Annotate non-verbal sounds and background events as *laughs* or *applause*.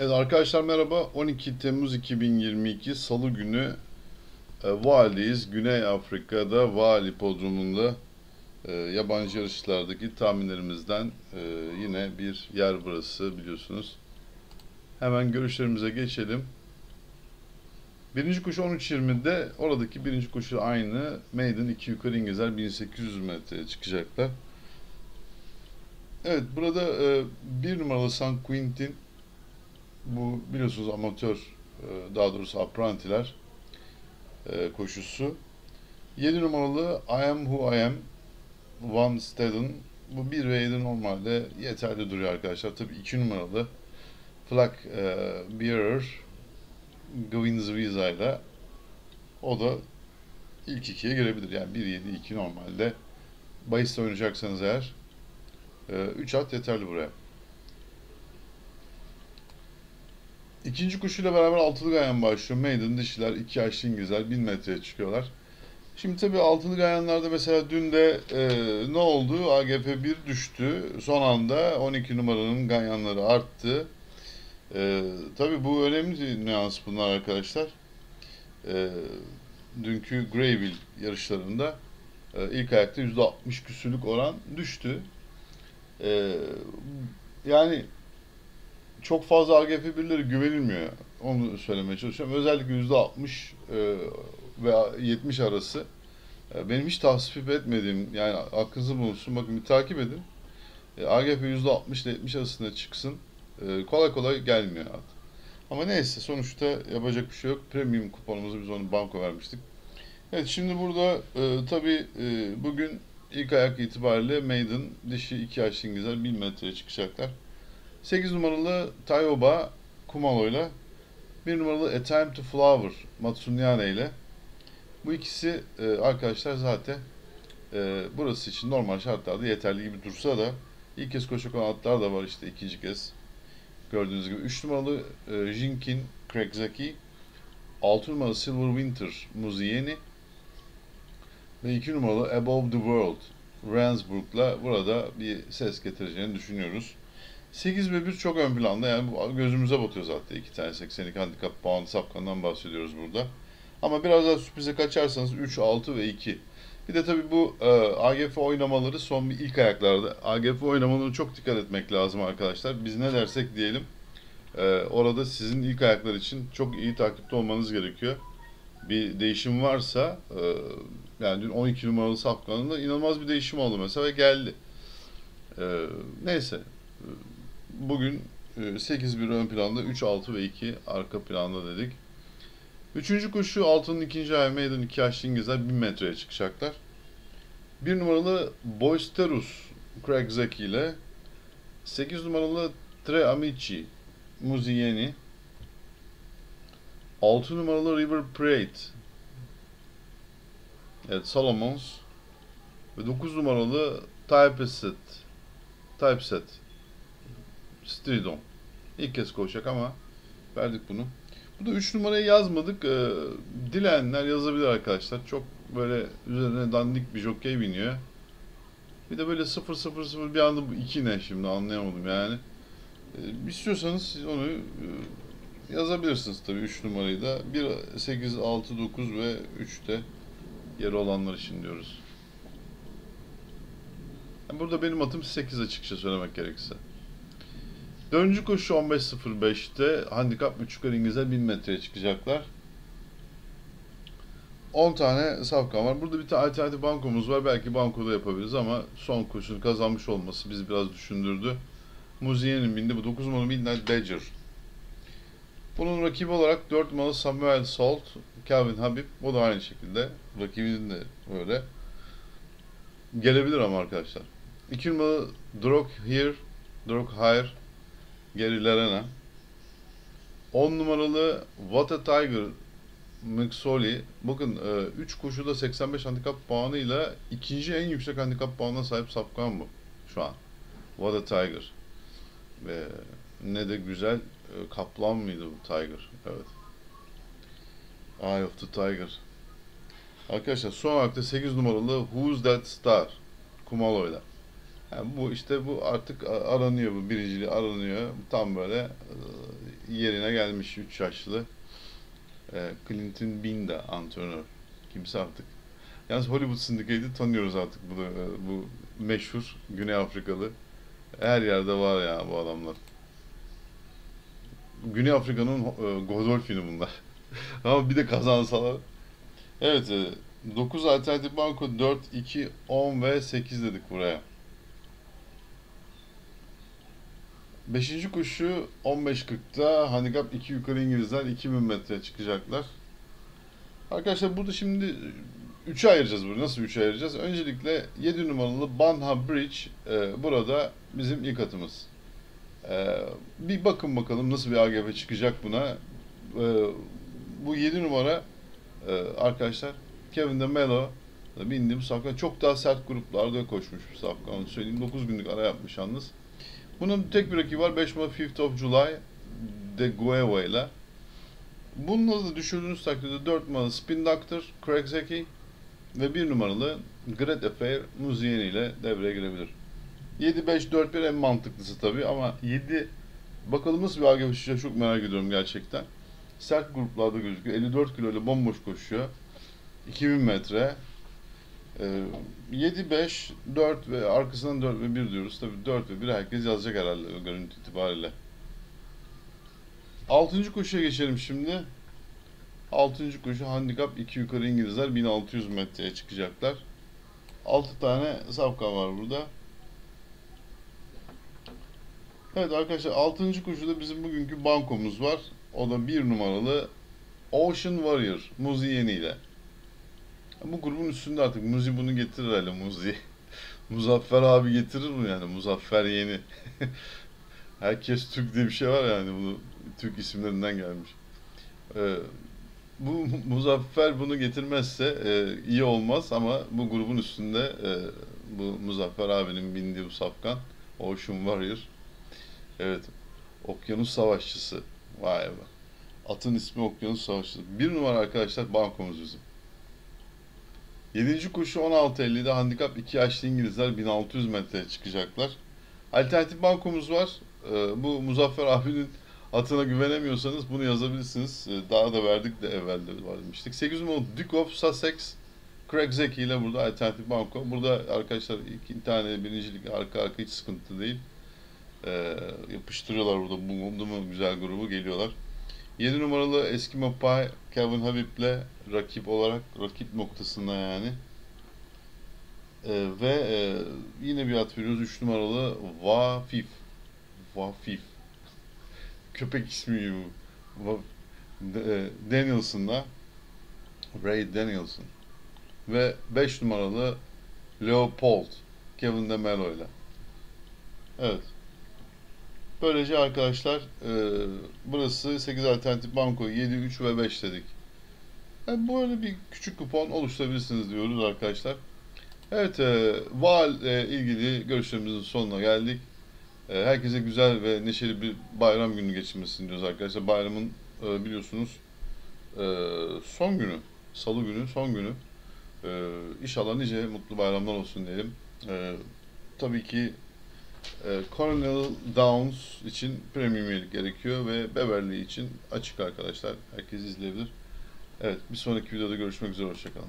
Evet arkadaşlar merhaba. 12 Temmuz 2022 Salı günü e, Vali'deyiz. Güney Afrika'da Vali Podrumu'nda e, yabancı yarışlardaki tahminlerimizden e, yine bir yer burası biliyorsunuz. Hemen görüşlerimize geçelim. Birinci koşu 13.20'de oradaki birinci koşu aynı. Maiden 2 yukarı İngilizler 1800 metreye çıkacaklar. Evet burada e, bir numaralı San Quentin bu biliyorsunuz amatör e, daha doğrusu aprantiler e, koşusu. 7 numaralı I Am Who I Am Van Staden bu 1 ve 7 normalde yeterli duruyor arkadaşlar. Tabii 2 numaralı Flag e, Bearer Gwyn's Visa ile o da ilk ikiye girebilir. Yani 1 7 2 normalde bahis oynayacaksanız eğer 3 at yeterli buraya. İkinci kuşuyla beraber altılı gayan başlıyor. Maiden dişiler, iki yaşlı İngilizler 1000 metreye çıkıyorlar. Şimdi tabii altılı gayanlarda mesela dün de e, ne oldu? AGF 1 düştü. Son anda 12 numaranın ganyanları arttı. E, tabii bu önemli nüans bunlar arkadaşlar. E, dünkü Greyville yarışlarında e, ilk ayakta %60 küsürlük oran düştü. E, yani çok fazla AGF birileri güvenilmiyor. Onu söylemeye çalışıyorum. Özellikle %60 e, veya 70 arası e, benim hiç tasvip etmediğim yani aklınızı bulunsun bakın bir takip edin. E, AGF %60 ile 70 arasında çıksın. E, kolay kolay gelmiyor artık. Ama neyse sonuçta yapacak bir şey yok. Premium kuponumuzu biz onu banko vermiştik. Evet şimdi burada e, tabii e, bugün ilk ayak itibariyle Maiden dişi 2 yaşlı İngilizler 1000 metreye çıkacaklar. 8 numaralı Tayoba Kumalo ile 1 numaralı A Time to Flower Matsunyane ile bu ikisi e, arkadaşlar zaten e, burası için normal şartlarda yeterli gibi dursa da ilk kez koşacak olan atlar da var işte ikinci kez gördüğünüz gibi 3 numaralı e, Jinkin Craigzaki 6 numaralı Silver Winter Muzieni ve 2 numaralı Above the World Ransburg'la burada bir ses getireceğini düşünüyoruz. 8 ve 1 çok ön planda yani gözümüze batıyor zaten. iki tane 82 handikap puan sapkandan bahsediyoruz burada. Ama biraz daha sürprize kaçarsanız 3, 6 ve 2. Bir de tabii bu e, AGF oynamaları son bir ilk ayaklarda. AGF oynamalarına çok dikkat etmek lazım arkadaşlar. Biz ne dersek diyelim e, orada sizin ilk ayaklar için çok iyi takipte olmanız gerekiyor. Bir değişim varsa e, yani dün 12 numaralı sapkanında inanılmaz bir değişim oldu mesela ve geldi. E, neyse bugün 8-1 ön planda, 3-6 ve 2 arka planda dedik. Üçüncü koşu altının ikinci ay meydan 2 yaşlı İngilizler 1000 metreye çıkacaklar. Bir numaralı Boisterus Craig Zeki ile 8 numaralı Tre Amici Muzieni 6 numaralı River Parade Evet Solomons ve 9 numaralı Typeset Typeset Stridon. İlk kez koşacak ama verdik bunu. Bu da 3 numarayı yazmadık. Ee, dileyenler yazabilir arkadaşlar. Çok böyle üzerine dandik bir jockey biniyor. Bir de böyle 0 0 0 bir anda bu 2 ne şimdi anlayamadım yani. Ee, istiyorsanız siz onu e, yazabilirsiniz tabii 3 numarayı da. 1 8 6 9 ve 3'te yeri olanlar için diyoruz. Yani burada benim atım 8 açıkça söylemek gerekirse. Dördüncü koşu 15.05'te handikap 3 İngilizler 1000 metreye çıkacaklar. 10 tane safkan var. Burada bir tane alternatif bankomuz var. Belki bankoda yapabiliriz ama son koşunu kazanmış olması bizi biraz düşündürdü. Muziye'nin bindi. Bu 9 numaralı Midnight Badger. Bunun rakibi olarak 4 numaralı Samuel Salt, Calvin Habib. O da aynı şekilde. Rakibinin de böyle. Gelebilir ama arkadaşlar. 2 numaralı Drog Here, Drog Hire Gary Lerena. 10 numaralı What a Tiger McSorley. Bakın 3 e, koşuda 85 handikap puanıyla ikinci en yüksek handikap puanına sahip Safkan bu şu an. What a Tiger. Ve ne de güzel e, kaplan mıydı bu Tiger? Evet. Eye of the Tiger. Arkadaşlar son olarak da 8 numaralı Who's That Star? Kumalo'yla. Yani bu işte bu artık aranıyor bu birinciliği aranıyor. Tam böyle yerine gelmiş 3 yaşlı. Ee, Clinton Bean de antrenör. Kimse artık. Yalnız Hollywood Syndicate'i tanıyoruz artık bu, da- bu meşhur Güney Afrikalı. Her yerde var ya bu adamlar. Güney Afrika'nın e, Godolphin'i bunlar. *laughs* Ama bir de kazansalar. Evet, 9 alternatif banko 4, 2, 10 ve 8 dedik buraya. Beşinci koşu 15.40'da handikap 2 yukarı İngilizler 2000 metre çıkacaklar. Arkadaşlar burada şimdi 3'e ayıracağız bunu. Nasıl 3'e ayıracağız? Öncelikle 7 numaralı Banha Bridge e, burada bizim ilk atımız. E, bir bakın bakalım nasıl bir AGF çıkacak buna. E, bu 7 numara e, arkadaşlar Kevin de Melo bindiğim safkan çok daha sert gruplarda koşmuş safkan söyleyeyim. 9 günlük ara yapmış yalnız. Bunun tek bir rakibi var 5 numara 5th of July de Gueva ile. Bununla da düşürdüğünüz takdirde 4 numaralı Spin Doctor, Craig Zeki ve 1 numaralı Great Affair Muzieni ile devreye girebilir. 7-5-4-1 en mantıklısı tabii ama 7 bakalım nasıl bir AGF çıkacak çok merak ediyorum gerçekten. Sert gruplarda gözüküyor. 54 kilo ile bomboş koşuyor. 2000 metre. Ee, 7, 5, 4 ve arkasından 4 ve 1 diyoruz. Tabii 4 ve 1 herkes yazacak herhalde görüntü itibariyle. 6. koşuya geçelim şimdi. 6. koşu handikap 2 yukarı İngilizler 1600 metreye çıkacaklar. 6 tane safkan var burada. Evet arkadaşlar 6. koşuda bizim bugünkü bankomuz var. O da 1 numaralı Ocean Warrior Muzi Yeni ile. Bu grubun üstünde artık Muzi bunu getirir hele Muzi. *laughs* Muzaffer abi getirir mi yani Muzaffer Yeni. *laughs* Herkes Türk diye bir şey var yani bunu Türk isimlerinden gelmiş. Ee, bu *laughs* Muzaffer bunu getirmezse e, iyi olmaz ama bu grubun üstünde e, bu Muzaffer abinin bindiği bu safkan Ocean Warrior. Evet. Okyanus Savaşçısı. Vay be. Atın ismi Okyanus Savaşçısı. Bir numara arkadaşlar bankomuz bizim. 7. koşu 16.50'de handikap 2 yaşlı İngilizler 1600 metreye çıkacaklar. Alternatif bankomuz var. Ee, bu Muzaffer abinin atına güvenemiyorsanız bunu yazabilirsiniz. Ee, daha da verdik de evvelde var demiştik. 8 numaralı Duke of Sussex Craig Zeki ile burada alternatif banko. Burada arkadaşlar iki tane birincilik arka arka hiç sıkıntı değil. Ee, yapıştırıyorlar burada bulundu mu güzel grubu geliyorlar. 7 numaralı eski Mopay Kevin Habib'le rakip olarak rakip noktasında yani. Ee, ve e, yine bir at veriyoruz 3 numaralı Vafif. Vafif. Köpek ismi gibi. D- e, Danielson'la Ray Danielson. Ve 5 numaralı Leopold. Kevin de Melo ile. Evet. Böylece arkadaşlar e, burası 8 alternatif banko 7, 3 ve 5 dedik. Yani böyle bir küçük kupon oluşturabilirsiniz diyoruz arkadaşlar. Evet, e, VAL ile ilgili görüşlerimizin sonuna geldik. E, herkese güzel ve neşeli bir bayram günü geçirmesini diliyoruz arkadaşlar. Bayramın e, biliyorsunuz e, son günü, salı günü, son günü. E, inşallah nice mutlu bayramlar olsun diyelim. E, tabii ki e, Colonel Downs için premium üyelik gerekiyor ve Beverly için açık arkadaşlar. Herkes izleyebilir. Evet, bir sonraki videoda görüşmek üzere. Hoşçakalın.